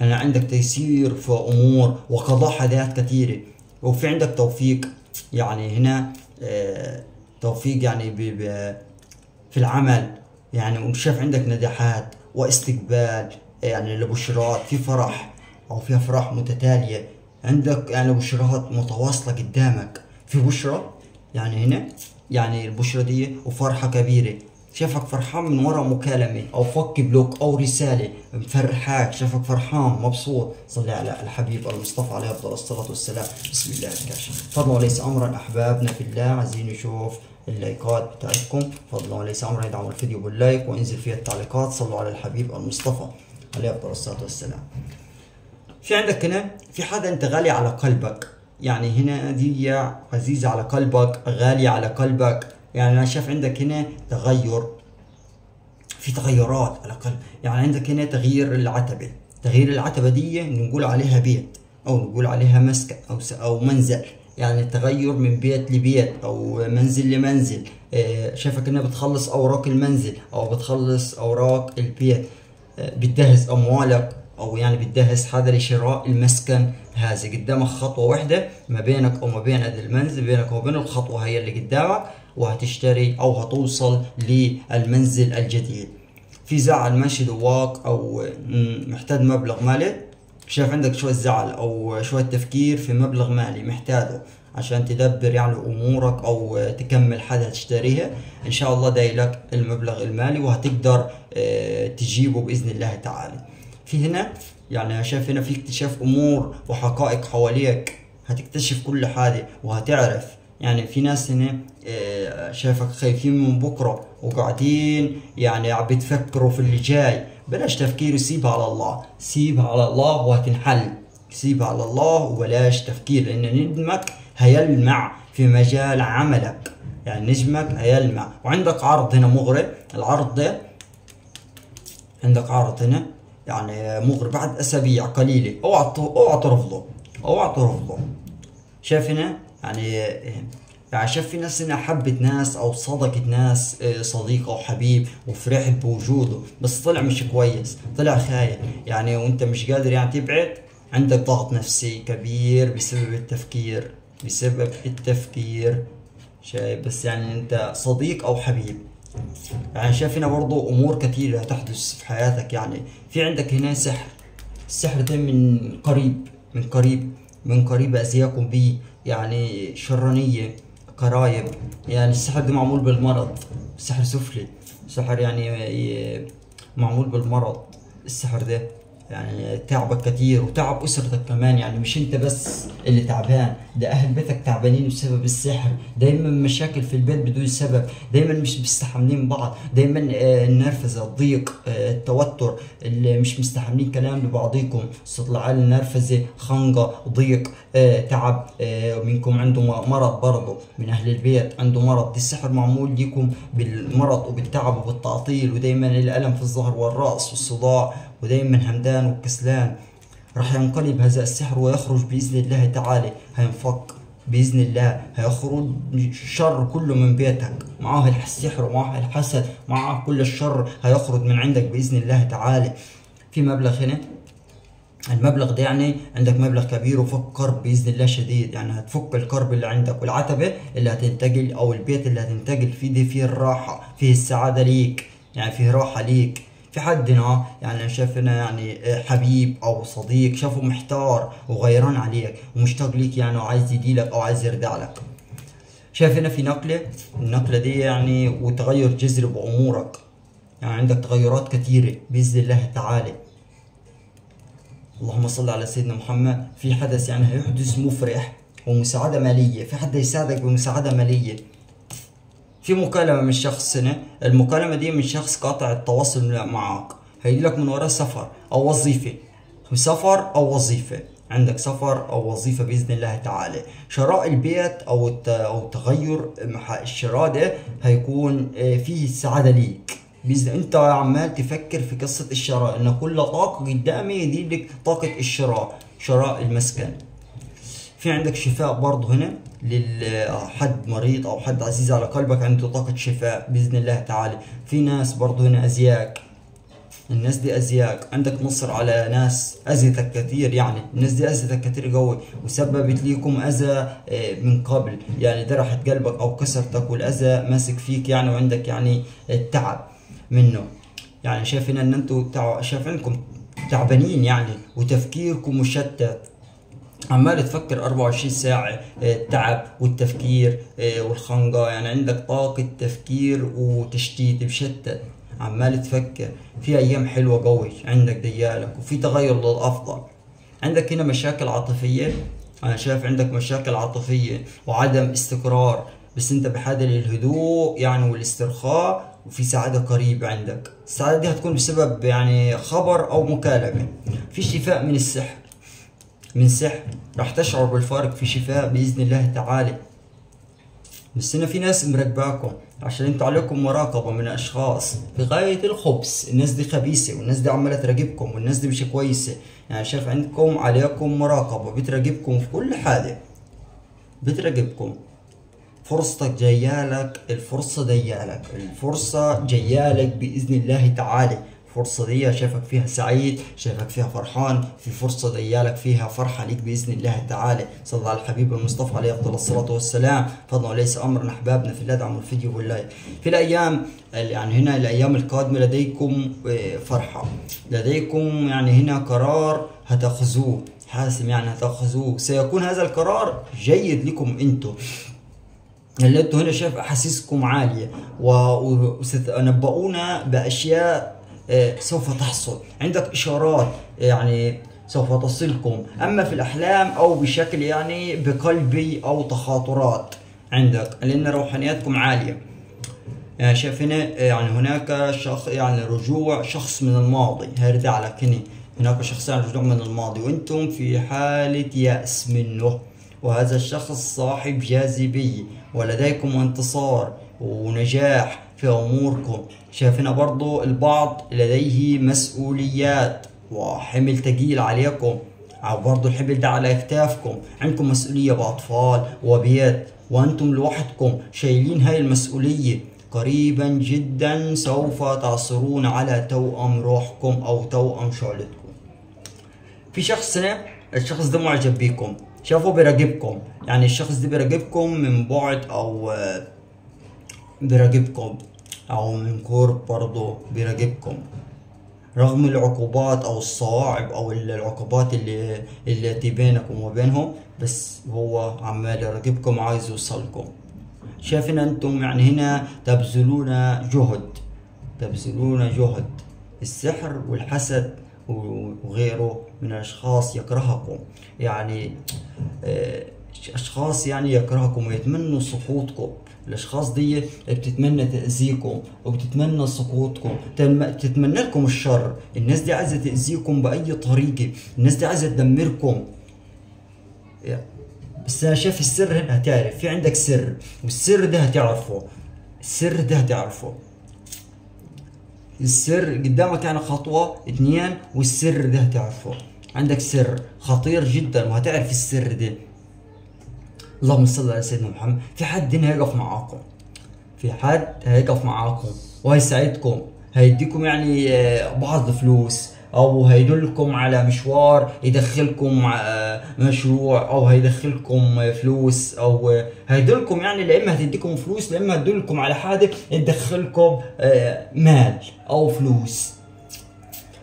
هنا عندك تيسير في أمور وقضاء حاجات كثيرة. وفي عندك توفيق يعني هنا آه، توفيق يعني في العمل يعني وشاف عندك نجاحات واستقبال يعني لبشرات في فرح أو في افراح متتالية. عندك يعني بشرات متواصلة قدامك. في بشرى يعني هنا يعني البشرى دي وفرحة كبيرة. شافك فرحان من ورا مكالمة أو فك block أو رسالة مفرحاك شافك فرحان مبسوط. صلي على الحبيب المصطفى عليه أفضل الصلاة والسلام. بسم الله الكاشف فضلا وليس أمرا أحبابنا في الله عايزين نشوف اللايكات بتاعتكم. فضلا وليس أمرا يدعموا الفيديو باللايك وانزل فيها التعليقات. صلوا على الحبيب المصطفى عليه أفضل الصلاة والسلام. في عندك هنا في حدا أنت غالي على قلبك. يعني هنا دي عزيزة على قلبك غالية على قلبك. يعني أنا شايف عندك هنا تغير في تغيرات على قلب يعني عندك هنا تغيير العتبة. تغيير العتبة دي نقول عليها بيت أو نقول عليها مسكن أو أو منزل. يعني تغير من بيت لبيت أو منزل لمنزل. آه، شايفك انها بتخلص أوراق المنزل أو بتخلص أوراق البيت. آه، بتجهز أموالك أو يعني بتجهز حدا لشراء المسكن. هذا قدامك خطوة واحدة ما بينك أو ما بين هذا المنزل بينك وبين الخطوة هي اللي قدامك. وهتشتري أو هتوصل للمنزل الجديد. في زعل ماشي جواك أو محتاج مبلغ مالي؟ شايف عندك شوية زعل أو شوية تفكير في مبلغ مالي محتاجه عشان تدبر يعني أمورك أو تكمل حاجة تشتريها إن شاء الله دايلك المبلغ المالي وهتقدر آه، تجيبه بإذن الله تعالى. في هنا يعني شايف هنا في اكتشاف أمور وحقائق حواليك. هتكتشف كل حاجة وهتعرف يعني في ناس هنا آه، شايفك خايفين من بكرة وقاعدين يعني عم بتفكروا في اللي جاي. بلاش تفكير وسيبها على الله سيبها على الله وهتنحل سيبها على الله وبلاش تفكير لأن نجمك هيلمع في مجال عملك. يعني نجمك هيلمع. وعندك عرض هنا مغري. العرض ده عندك عرض هنا يعني مغري بعد أسابيع قليلة. أوعى أوعى ترفضه. أوعى ترفضه. شايف هنا؟ يعني يعني شاف في ناس هنا حبت ناس أو صدقت ناس آه، صديق أو حبيب وفرحت بوجوده بس طلع مش كويس طلع خايف يعني وأنت مش قادر يعني تبعد عندك ضغط نفسي كبير بسبب التفكير بسبب التفكير. شايف؟ بس يعني أنت صديق أو حبيب. يعني شايف هنا برضو أمور كثيرة تحدث في حياتك. يعني في عندك هنا سحر السحر ده من قريب من قريب من قريب أزياكم به يعني شرانية قرايب. يعني السحر ده معمول بالمرض. سحر سفلي. سحر يعني معمول بالمرض. السحر ده. يعني تعبك كتير وتعب أسرتك كمان يعني مش أنت بس اللي تعبان ده أهل بيتك تعبانين بسبب السحر. دايما مشاكل في البيت بدون سبب. دايما مش مستحملين بعض. دايما آه، النرفزة الضيق آه، التوتر اللي مش مستحملين كلام لبعضيكم. العالي النرفزة خنقه ضيق آه، تعب. منكم عنده مرض برضه من أهل البيت. عنده مرض دي السحر معمول ليكم بالمرض وبالتعب وبالتعطيل. ودايما الألم في الظهر والرأس والصداع. ودايما همدان وكسلان. راح ينقلب هذا السحر ويخرج بإذن الله تعالى. هينفك بإذن الله. هيخرج الشر كله من بيتك. معاه السحر ومعاه الحسد معاه كل الشر هيخرج من عندك بإذن الله تعالى. في مبلغ هنا؟ المبلغ ده يعني عندك مبلغ كبير وفك كرب بإذن الله شديد. يعني هتفك الكرب اللي عندك والعتبة اللي هتنتقل أو البيت اللي هتنتقل فيه دي فيه الراحة فيه السعادة ليك. يعني فيه راحة ليك. في يعني هنا يعني حبيب أو صديق شافه محتار وغيران عليك ومشتاق ليك يعني وعايز يديلك أو عايز يردع لك. شايف هنا في نقلة النقلة دي يعني وتغير جذري بأمورك. يعني عندك تغيرات كثيرة بإذن الله تعالى. اللهم صل على سيدنا محمد. في حدث يعني هيحدث مفرح ومساعدة مالية في حد يساعدك بمساعدة مالية. في مكالمة من شخص هنا المكالمة دي من شخص قاطع التواصل معك هيجي لك من وراه سفر أو وظيفة. سفر أو وظيفة. عندك سفر أو وظيفة بإذن الله تعالى. شراء البيت أو أو تغير الشراء ده هيكون آه، فيه السعاده ليك. بإذن أنت عمال تفكر في قصة الشراء. إن كل طاقة قدامي يدي لك طاقة الشراء. شراء المسكن. في عندك شفاء برضه هنا. لحد مريض أو حد عزيز على قلبك عنده طاقة شفاء بإذن الله تعالى. في ناس برضه هنا ازياك الناس دي ازياك عندك نصر على ناس اذتك كثير يعني. الناس دي اذتك كثير قوي وسببت ليكم أذى آه، من قبل. يعني درحت قلبك أو كسرتك والأذى ماسك فيك يعني وعندك يعني التعب منه. يعني شايف هنا إن أنتوا. شايف انكم تعبانين يعني وتفكيركم مشتت. عمال تفكر 24 ساعة آه، التعب والتفكير آه، والخنقة. يعني عندك طاقة تفكير وتشتيت مشتت. عمال تفكر. في أيام حلوة قوي عندك ديالك وفي تغير للأفضل. عندك هنا مشاكل عاطفية؟ أنا شايف عندك مشاكل عاطفية وعدم استقرار بس أنت بحاجة للهدوء يعني والاسترخاء وفي سعادة قريبة عندك. السعادة دي هتكون بسبب يعني خبر أو مكالمة. في شفاء من السحر. من سحر. راح تشعر بالفرق في شفاء بإذن الله تعالى. بس هنا في ناس مراقباكم عشان أنتوا عليكم مراقبة من أشخاص في غاية الخبث الناس دي خبيثة والناس دي عمالة تراقبكم والناس دي مش كويسة. يعني شايف عندكم عليكم مراقبة بتراقبكم في كل حاجة بتراقبكم. فرصتك جايالك الفرصة جايالك الفرصة جايالك بإذن الله تعالى. الفرصة دي شايفك فيها سعيد شايفك فيها فرحان في فرصة جايالك فيها فرحة ليك بإذن الله تعالى. صلى على الحبيب المصطفى عليه أفضل الصلاة والسلام. فضلا وليس أمرنا أحبابنا في الله دعموا الفيديو باللايك في الأيام يعني هنا الأيام القادمة لديكم آه، فرحة. لديكم يعني هنا قرار هتأخذوه. حاسم يعني هتأخذوه. سيكون هذا القرار جيد لكم أنتم. اللي أنتوا هنا شايف أحاسيسكم عالية. وستنبؤونا بأشياء سوف تحصل. عندك إشارات يعني سوف تصلكم. أما في الأحلام أو بشكل يعني بقلبي أو تخاطرات عندك لأن روحانياتكم عالية. يعني شايف هنا يعني هناك شخص يعني رجوع شخص من الماضي. هيرجع لك هنا هناك شخص يعني رجوع من الماضي وأنتم في حالة يأس منه. وهذا الشخص صاحب جاذبية ولديكم انتصار ونجاح. في أموركم. شايف هنا برضو البعض لديه مسؤوليات وحمل تقيل عليكم. أو برضو الحمل ده على أكتافكم عندكم مسؤولية بأطفال وبيت. وأنتم لوحدكم شايلين هاي المسؤولية. قريبا جدا سوف تعثرون على توأم روحكم أو توأم شعلتكم. في شخص هنا الشخص ده معجب بيكم. شافه بيراقبكم يعني الشخص ده بيراقبكم من بعد آه، بيراقبكم أو من قرب برضه بيراقبكم. رغم العقوبات أو الصواعب أو العقوبات اللي التي بينكم وبينهم بس هو عمال يراقبكم عايز يوصلكم. شايف ان أنتم يعني هنا تبذلون جهد تبذلون جهد. السحر والحسد وغيره من الأشخاص يكرهكم. يعني آه، أشخاص يعني يكرهكم ويتمنوا سقوطكم. الأشخاص دي بتتمنى تأذيكم وبتتمنى سقوطكم. تم- بتتمنى لكم الشر. الناس دي عايزة تأذيكم بأي طريقة. الناس دي عايزة تدمركم. بس أنا شايف السر هنا هتعرف. في عندك سر والسر ده هتعرفه. السر ده هتعرفه. السر قدامك يعني خطوة اتنين والسر ده هتعرفه. عندك سر خطير جدا وهتعرف السر ده. اللهم صل على سيدنا محمد. في حد هيقف معاكم؟ في حد هيقف معاكم؟ وهيساعدكم. هيديكم يعني آه، بعض الفلوس أو هيدلكم على مشوار يدخلكم آه، مشروع أو هيدخلكم فلوس أو هيدلكم يعني لا إما هتديكم فلوس لا إما هتدلكم على حاجة تدخلكم آه، مال أو فلوس.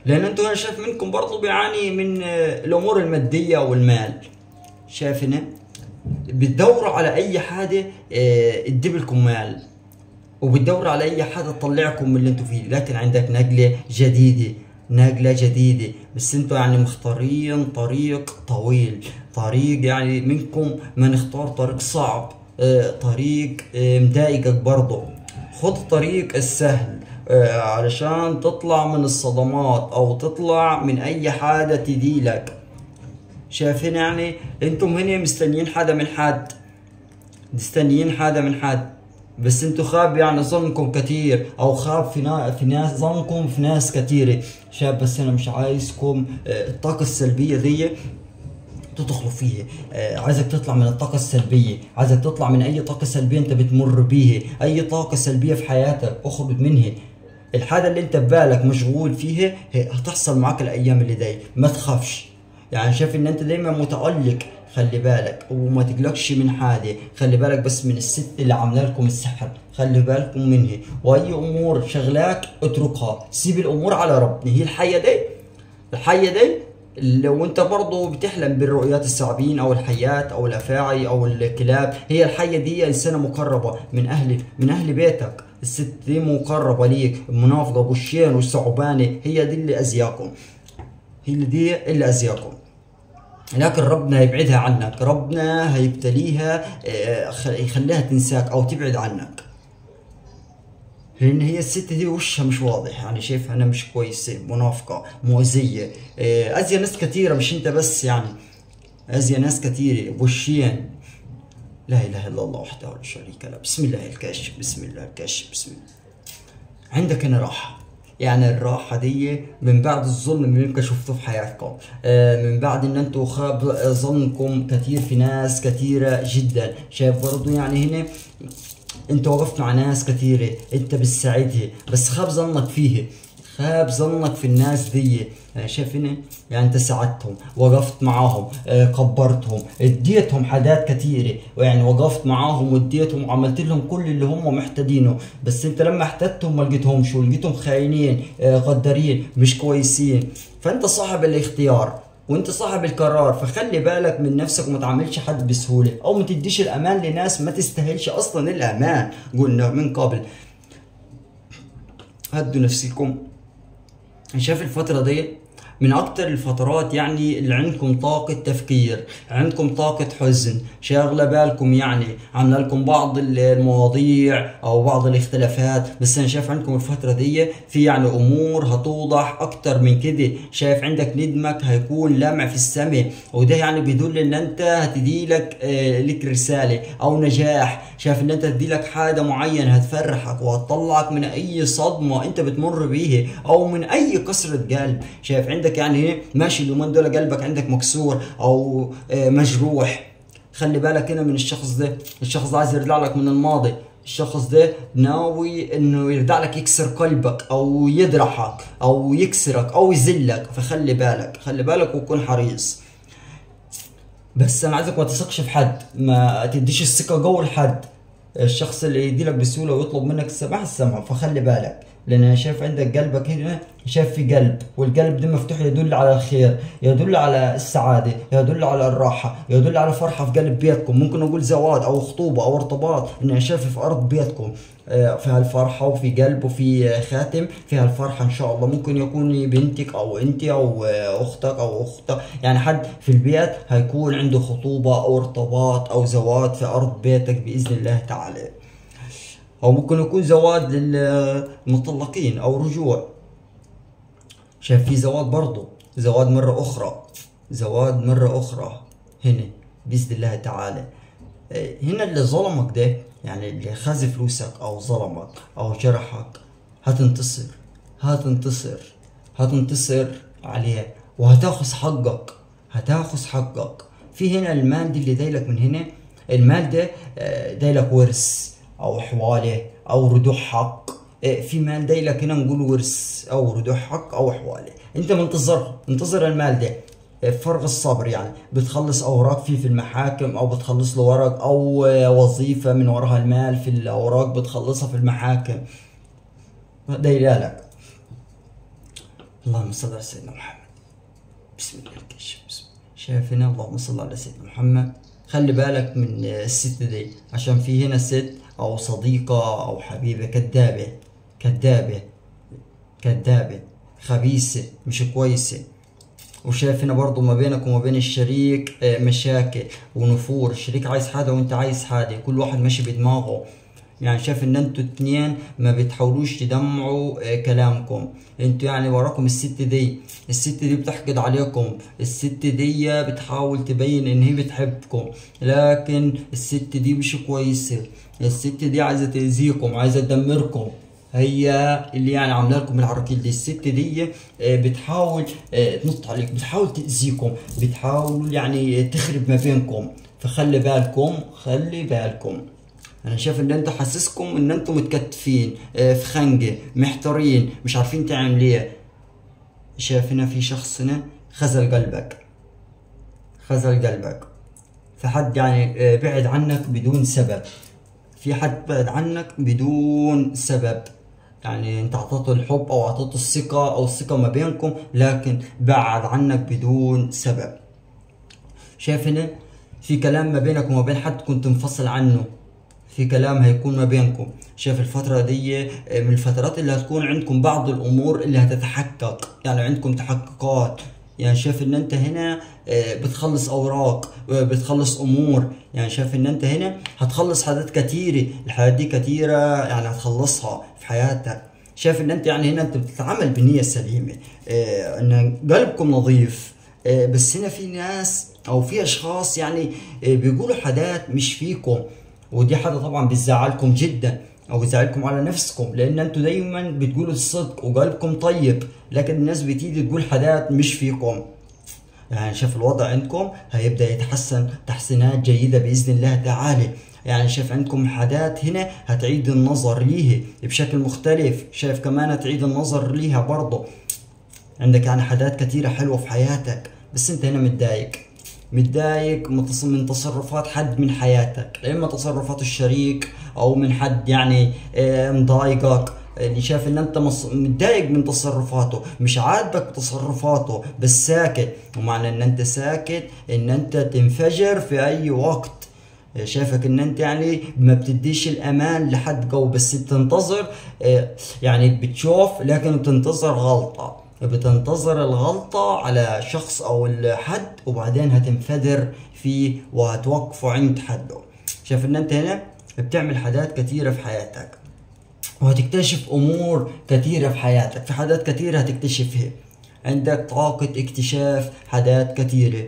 لأن أنتوا أنا شايف منكم برضه بيعاني من الأمور المادية والمال. شايف هنا؟ بتدوروا على أي حاجة آه، تجيب لكم مال وبتدوروا على أي حاجة تطلعكم من اللي أنتوا فيه. لكن عندك نقلة جديدة. نقلة جديدة. بس أنتوا يعني مختارين طريق طويل. طريق يعني منكم من اختار طريق صعب. آه، طريق آه، مضايقك برضه خد طريق السهل. آه، علشان تطلع من الصدمات أو تطلع من أي حاجة تديلك. شايفين يعني أنتم هنا مستنيين حدا من حد. مستنيين حدا من حد. بس أنتوا خاب يعني ظنكم كتير أو خاب في, نا في ناس ظنكم في ناس كتيرة. شاب بس أنا مش عايزكم آه، الطاقة السلبية دي تدخلوا فيه آه، عايزك تطلع من الطاقة السلبية. عايزك تطلع من أي طاقة سلبية انت بتمر بيها. أي طاقة سلبية في حياتك اخرج منها. الحاجة اللي انت ببالك مشغول فيها هتحصل معاك الأيام اللي جاية. ما تخافش. يعني شايف إن أنت دايما متألق خلي بالك وما تقلقش من حاجة خلي بالك بس من الست اللي عاملة لكم السحر خلي بالكم منها. وأي أمور شغلاك اتركها. سيب الأمور على ربنا. هي الحية دي الحية دي لو أنت برضه بتحلم بالرؤيات الثعابين أو الحيات أو الأفاعي أو الكلاب هي الحية دي إنسانة مقربة من أهل من أهل بيتك. الست دي مقربة ليك المنافقة والشين والثعبانة هي دي اللي أزياكم. هي اللي أزياكم. لكن ربنا يبعدها عنك. ربنا هيبتليها آه، يخليها تنساك أو تبعد عنك. لأن هي الست دي وشها مش واضح. يعني شايفها أنا مش كويسة منافقة مؤذية. آه، اذيه ناس كثيره مش أنت بس يعني. اذيه ناس كثيره وشين لا إله إلا الله وحده لا شريك له. بسم الله الكاشف بسم الله الكاشف بسم الله. عندك هنا راحة يعني الراحة دي من بعد الظلم اللي أنتوا شفتوه في حياتكم. آه، من بعد ان أنتوا خاب ظنكم كثير في ناس كثيرة جدا. شايف برضو يعني هنا انت وقفت مع ناس كثيرة انت بتساعدها بس خاب ظنك فيه. خاب ظنك في الناس دي يعني شايف هنا يعني أنت ساعدتهم وقفت معاهم آه، كبرتهم اديتهم حاجات كثيره ويعني وقفت معاهم واديتهم وعملت لهم كل اللي هم محتاجينه. بس أنت لما احتجتهم ما لقيتهمش ولقيتهم خاينين آه، غدارين مش كويسين. فأنت صاحب الاختيار وأنت صاحب القرار. فخلي بالك من نفسك وما تعملش حد بسهولة. أو ما تديش الأمان لناس ما تستاهلش أصلا الأمان قلنا من قبل. هدوا نفسكم. شايف الفترة دي من أكتر الفترات يعني اللي عندكم طاقة تفكير عندكم طاقة حزن شاغلة بالكم يعني عاملة لكم بعض المواضيع أو بعض الاختلافات. بس أنا شايف عندكم الفترة دي في يعني أمور هتوضح أكتر من كده. شايف عندك ندمك هيكون لامع في السماء وده يعني بيدل إن أنت هتدي لك آه لك رسالة أو نجاح. شايف إن أنت هتدي لك حاجة معينة هتفرحك وهتطلعك من أي صدمة أنت بتمر بيها أو من أي كسرة قلب. شايف عندك يعني إيه؟ ماشي اليومين دول قلبك عندك مكسور أو آه مجروح. خلي بالك هنا من الشخص ده الشخص ده عايز يرجع لك من الماضي. الشخص ده ناوي إنه يرجع لك يكسر قلبك أو يجرحك أو يكسرك أو يذلك. فخلي بالك خلي بالك وكن حريص. بس أنا عايزك ما تثقش في حد ما تديش الثقة جو لحد الشخص اللي يديلك بسهولة ويطلب منك السماح السمع. فخلي بالك. لأن شايف عندك قلبك هنا شايف في قلب والقلب ده مفتوح يدل على الخير يدل على السعادة يدل على الراحة يدل على فرحة في قلب بيتكم. ممكن أقول زواج أو خطوبة أو ارتباط إن شايف في أرض بيتكم. آه، في هالفرحة وفي قلب وفي آه، خاتم في هالفرحة إن شاء الله. ممكن يكون بنتك أو أنت أو آه، أختك أو أختك يعني حد في البيت هيكون عنده خطوبة أو ارتباط أو زواج في أرض بيتك بإذن الله تعالى. أو ممكن يكون زواج للمطلقين أو رجوع. شايف في زواج برضه زواج مرة أخرى. زواج مرة أخرى هنا بإذن الله تعالى. هنا اللي ظلمك ده يعني اللي خذ فلوسك أو ظلمك أو جرحك هتنتصر. هتنتصر. هتنتصر عليه وهتاخذ حقك. هتاخذ حقك. في هنا المال دي اللي دايلك من هنا. المال ده آه، دايلك ورث. أو حواله أو ردوح حق. آه، في مال دايلك هنا نقول ورث أو ردوح حق أو حواله أنت منتظر انتظر المال ده. آه، فرغ الصبر يعني. بتخلص أوراق فيه في المحاكم أو بتخلص له ورق أو آه، وظيفة من وراها المال في الأوراق بتخلصها في المحاكم. دايلالك اللهم صل على سيدنا محمد. بسم الله الكشف بسم الله شايف هنا اللهم صل على سيدنا محمد. خلي بالك من الست دي عشان في هنا ست أو صديقة أو حبيبة كدابة كدابة كدابة خبيثة مش كويسة. وشايف هنا برضو ما بينك وما بين الشريك آه، مشاكل ونفور. الشريك عايز حاجة وأنت عايز حاجة. كل واحد ماشي بدماغه. يعني شايف إن أنتوا اتنين ما بتحاولوش تدمعوا آه، كلامكم. أنتوا يعني وراكم الست دي. الست دي بتحقد عليكم. الست دي بتحاول تبين إن هي بتحبكم. لكن الست دي مش كويسة. الست دي عايزة تأذيكم عايزة تدمركم. هي اللي يعني عاملة لكم العراكيل دي. الست دي آه، بتحاول آه، تنط عليك بتحاول تأذيكم بتحاول يعني تخرب ما بينكم. فخلي بالكم خلي بالكم. أنا شايف إن انت حاسسكم إن أنتم متكتفين آه، في خنقه محتارين مش عارفين تعمل إيه. شايف هنا في شخص هنا خذل قلبك. خذل قلبك. في حد يعني بعد عنك بدون سبب. في حد بعد عنك بدون سبب. يعني انت اعطيته الحب أو اعطيته الثقة أو الثقة ما بينكم لكن بعد عنك بدون سبب. شايف هنا؟ في كلام ما بينك وما بين حد كنت منفصل عنه. في كلام هيكون ما بينكم. شايف الفترة دي من الفترات اللي هتكون عندكم بعض الأمور اللي هتتحقق. يعني عندكم تحققات. يعني شايف إن أنت هنا آه، بتخلص أوراق آه، بتخلص أمور. يعني شايف إن أنت هنا هتخلص حاجات كتيرة. الحاجات دي كتيرة يعني هتخلصها في حياتك. شايف إن أنت يعني هنا أنت بتتعامل بنية سليمة. آه، إن قلبكم نظيف. بس هنا في ناس أو في أشخاص يعني بيقولوا حاجات مش فيكم. ودي حاجة طبعا بتزعلكم جدا. أو بتزعلكم على نفسكم لأن أنتوا دايما بتقولوا الصدق وقلبكم طيب لكن الناس بتيجي تقول حاجات مش فيكم. يعني شايف الوضع عندكم هيبدأ يتحسن تحسينات جيدة بإذن الله تعالى. يعني شايف عندكم حاجات هنا هتعيد النظر ليه بشكل مختلف. شايف كمان هتعيد النظر ليها برضه. عندك يعني حاجات كتيرة حلوة في حياتك بس أنت هنا متضايق. متضايق من تصرفات حد من حياتك يا اما تصرفات الشريك أو من حد يعني آه، مضايقك اللي شايف إن أنت متضايق من تصرفاته مش عاجبك تصرفاته بس ساكت. ومعنى إن أنت ساكت إن أنت تنفجر في أي وقت. شايفك إن أنت يعني ما بتديش الأمان لحد قوي بس بتنتظر آه، يعني بتشوف لكن بتنتظر غلطة. بتنتظر الغلطة على شخص أو حد وبعدين هتنفجر فيه وهتوقفه عند حده. شايف إن أنت هنا؟ بتعمل حاجات كتيرة في حياتك. وهتكتشف أمور كثيره في حياتك. في حاجات كثيره هتكتشفها. عندك طاقة اكتشاف حاجات كثيره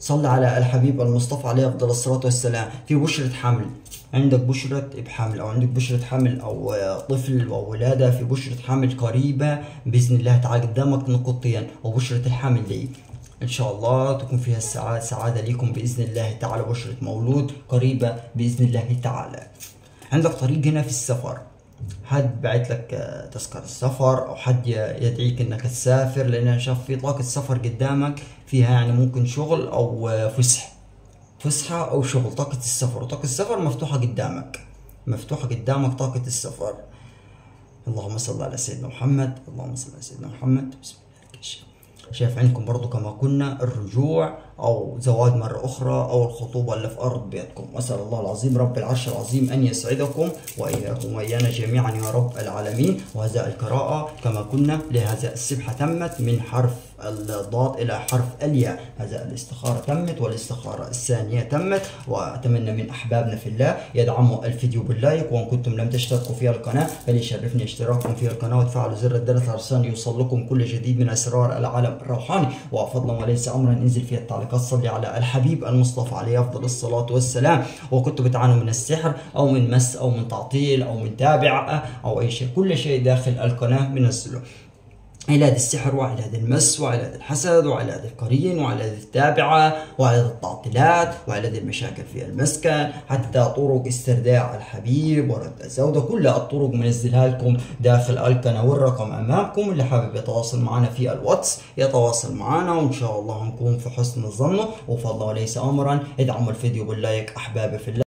صل على الحبيب المصطفى عليه أفضل الصلاة والسلام. في بشرة حمل. عندك بشرة بحمل أو عندك بشرة حمل أو آه، طفل أو ولادة في بشرة حمل قريبة بإذن الله تعالى قدامك نقطتين وبشرة الحمل دي. إن شاء الله تكون فيها السعادة سعادة ليكم بإذن الله تعالى بشرة مولود قريبة بإذن الله تعالى. عندك طريق هنا في السفر. حد بعت لك آه، تذكرة السفر أو حد يدعيك إنك تسافر لأن شايف في طاقة سفر قدامك فيها يعني ممكن شغل أو آه، فسح. فسحة أو شغل طاقة السفر. وطاقة السفر مفتوحة قدامك. مفتوحة قدامك طاقة السفر. اللهم صل على سيدنا محمد. اللهم صل على سيدنا محمد. بسم الله. شايف عندكم برضو كما كنا الرجوع أو زواج مرة أخرى أو الخطوبة اللي في أرض بيتكم. واسأل الله العظيم رب العرش العظيم أن يسعدكم وإياكم وإيانا جميعا يا رب العالمين. وهذا القراءة كما كنا لهذا السبحة تمت من حرف الضاد إلى حرف الياء. هذا الاستخارة تمت والاستخارة الثانية تمت وأتمنى من أحبابنا في الله يدعموا الفيديو باللايك وإن كنتم لم تشتركوا في القناة فليشرفني اشتراككم في القناة وتفعلوا زر الجرس عشان يوصل كل جديد من أسرار العالم الروحاني. وفضلا وليس امرا انزل في التعليقات صلي على الحبيب المصطفى عليه أفضل الصلاة والسلام. وكنتم بتعانوا من السحر أو من مس أو من تعطيل أو من تابعة أو أي شيء كل شيء داخل القناة بنزله علاج السحر وعلاج المس وعلاج الحسد وعلاج القرين وعلاج التابعة وعلاج التعطيلات وعلاج المشاكل في المسكن حتى طرق استرداء الحبيب ورد الزوجة كل الطرق منزلها لكم داخل القناة والرقم أمامكم. اللي حابب يتواصل معنا في الواتس يتواصل معنا وإن شاء الله نكون في حسن الظن. وفضل وليس أمرا ادعموا الفيديو باللايك أحبابي في الله.